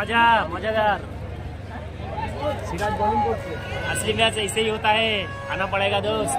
मज़ा मज़ेदार। सिराज बॉलिंग असली मैच ऐसे ही होता है आना पड़ेगा दोस्त।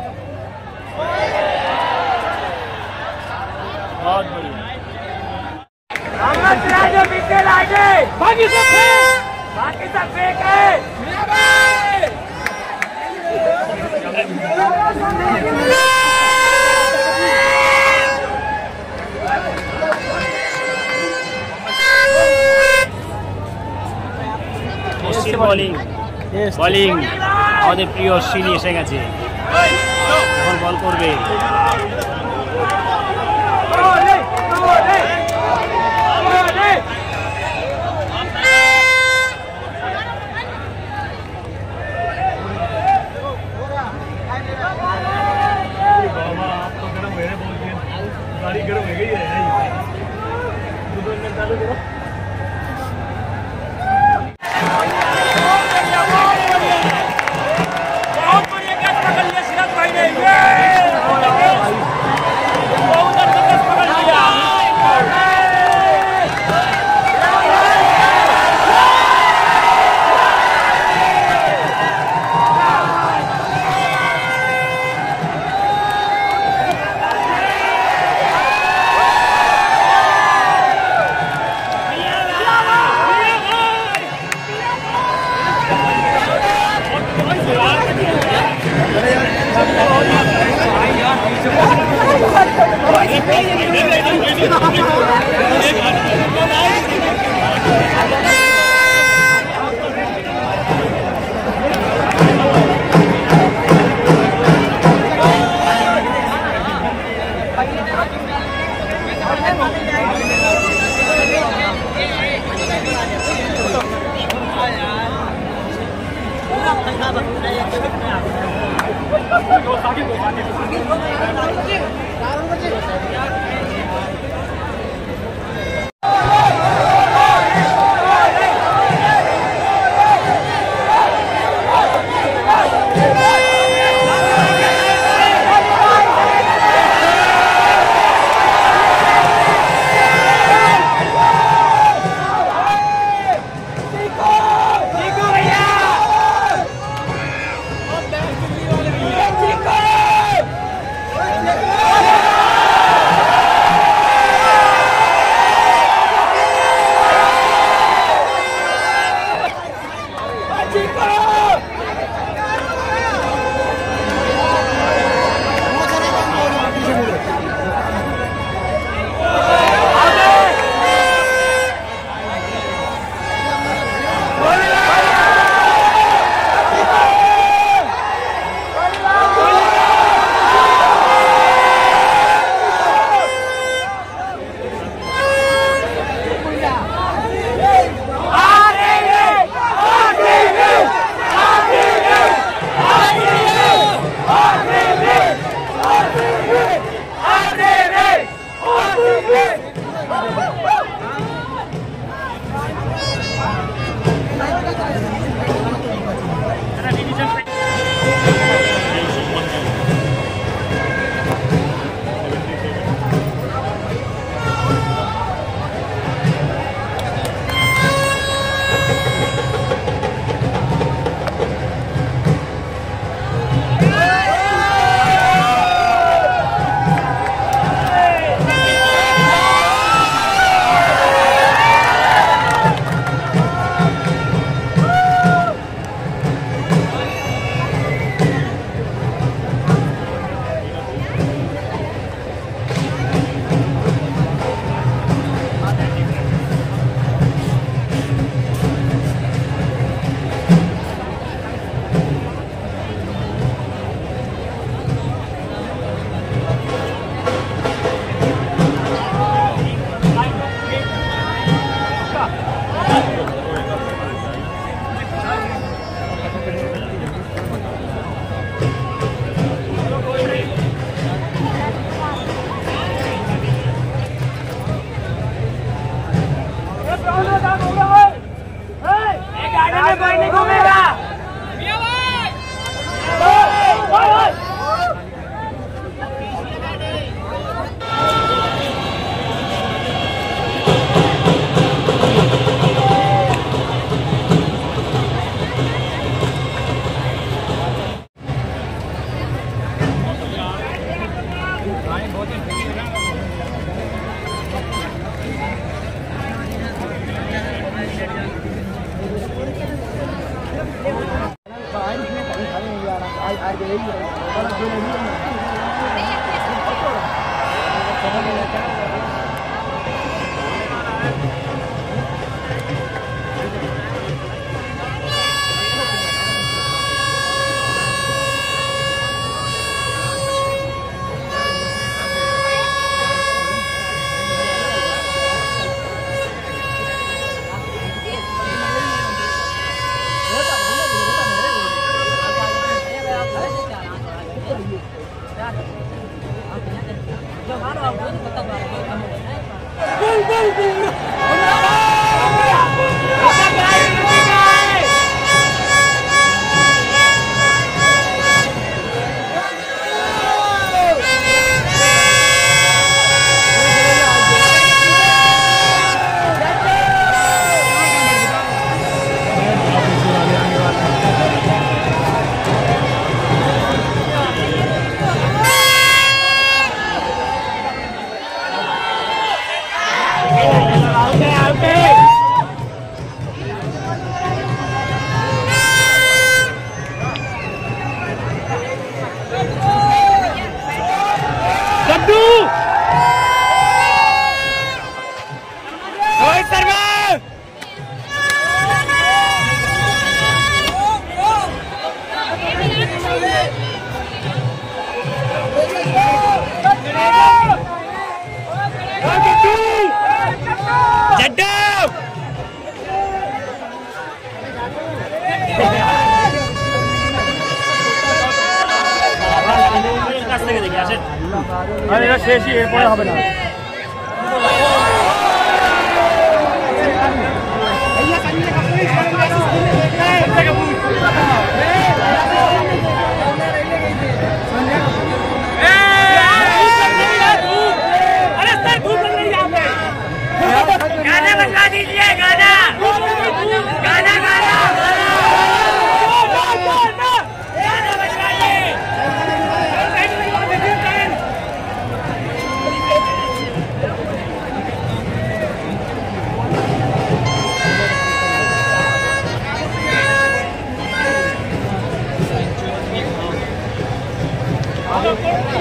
বোলিং আমাদের প্রিয় সিনি এসে গেছে। এখন বল করবে। Chico! ¡No Aí, ¡Ah, mira, sí, sí, es buena, buena!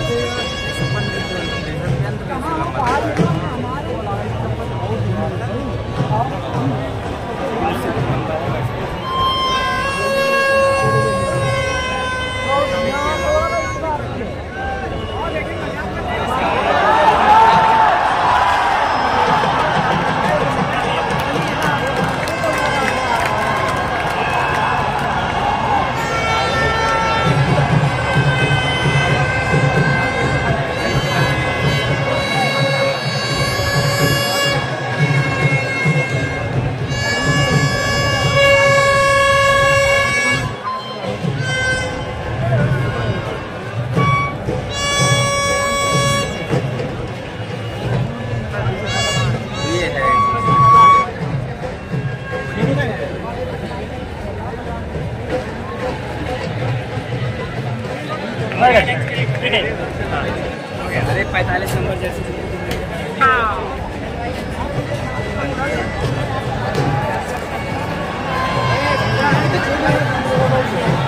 ये करके अरे पैंतालीस नंबर जैसे। वो